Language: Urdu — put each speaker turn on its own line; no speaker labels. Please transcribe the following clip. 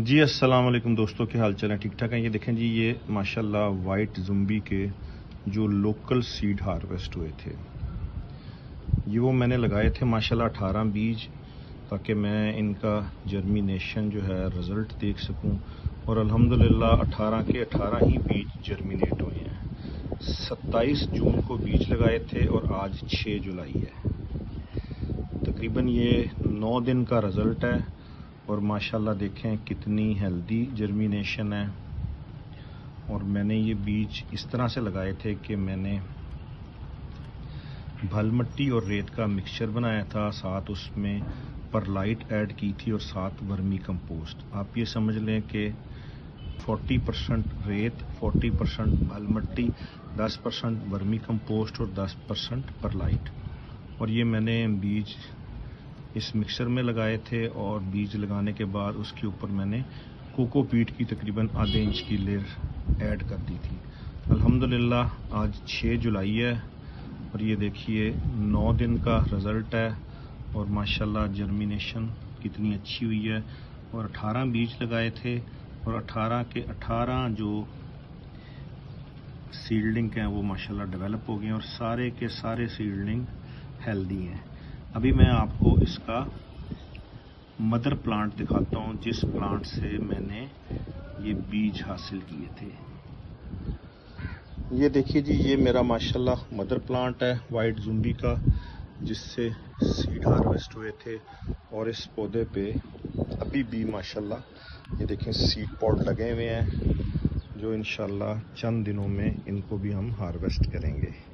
جی السلام علیکم دوستوں کے حال چلیں ٹھیک ٹھاک ہیں؟ یہ دیکھیں جی یہ ماشاءاللہ وائٹ زمبی کے جو لوکل سیڈ ہارویسٹ ہوئے تھے، یہ وہ میں نے لگائے تھے ماشاءاللہ اٹھارہ بیج، تاکہ میں ان کا جرمینیشن جو ہے رزلٹ دیکھ سکوں۔ اور الحمدللہ اٹھارہ کے اٹھارہ ہی بیج جرمینیٹ ہوئے ہیں۔ ستائیس جون کو بیج لگائے تھے اور آج چھ جولائی ہے۔ تقریباً یہ نو دن کا رزلٹ ہے۔ اور ماشاءاللہ دیکھیں کتنی ہیلدی جرمینیشن ہے۔ اور میں نے یہ بیج اس طرح سے لگائے تھے کہ میں نے بھل مٹی اور ریت کا مکسچر بنایا تھا، ساتھ اس میں پر لائٹ ایڈ کی تھی اور ساتھ ورمی کمپوسٹ آپ یہ سمجھ لیں کہ فورٹی پرسنٹ ریت فورٹی پرسنٹ بھل مٹی، دس پرسنٹ ورمی کمپوسٹ اور دس پرسنٹ پر لائٹ اور یہ میں نے بیج اس مکسر میں لگائے تھے اور بیج لگانے کے بعد اس کے اوپر میں نے کوکو پیٹ کی تقریباً آدھے انچ کی لیئر ایڈ کر دی تھی۔ الحمدللہ، آج چھ جولائی ہے اور یہ دیکھیے، نو دن کا رزلٹ ہے اور ماشاءاللہ جرمینیشن کتنی اچھی ہوئی ہے۔ اور اٹھارہ بیج لگائے تھے اور اٹھارہ کے اٹھارہ جو سیلڈنگ ہیں وہ ماشاءاللہ ڈیولپ ہو گئے ہیں اور سارے کے سارے سیلڈنگ ہیلدی ہیں۔ ابھی میں آپ کو اس کا مدر پلانٹ دکھاتا ہوں، جس پلانٹ سے میں نے یہ بیج حاصل کیے تھے۔ یہ دیکھیے جی یہ میرا ماشاءاللہ مدر پلانٹ ہے، وائٹ زمبی کا، جس سے سیڈ ہارویسٹ ہوئے تھے۔ اور اس پودے پہ ابھی بھی ماشاءاللہ یہ دیکھیں سیڈ پوٹ لگے ہوئے ہیں، جو انشاءاللہ چند دنوں میں ان کو بھی ہم ہارویسٹ کریں گے۔